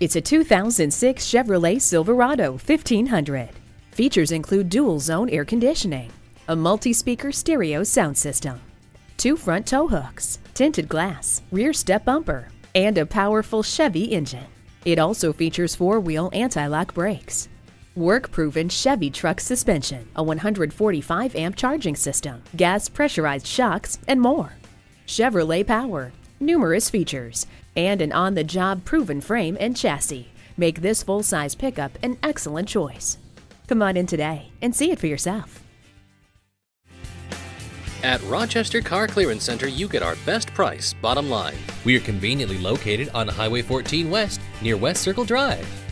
It's a 2006 Chevrolet Silverado 1500. Features include dual zone air conditioning, a multi-speaker stereo sound system, two front tow hooks, tinted glass, rear step bumper, and a powerful Chevy engine. It also features four-wheel anti-lock brakes, work-proven Chevy truck suspension, a 145 amp charging system, gas pressurized shocks, and more. Chevrolet Power, numerous features, and an on-the-job proven frame and chassis make this full-size pickup an excellent choice. Come on in today and see it for yourself. At Rochester Car Clearance Center, you get our best price, bottom line. We are conveniently located on Highway 14 West near West Circle Drive.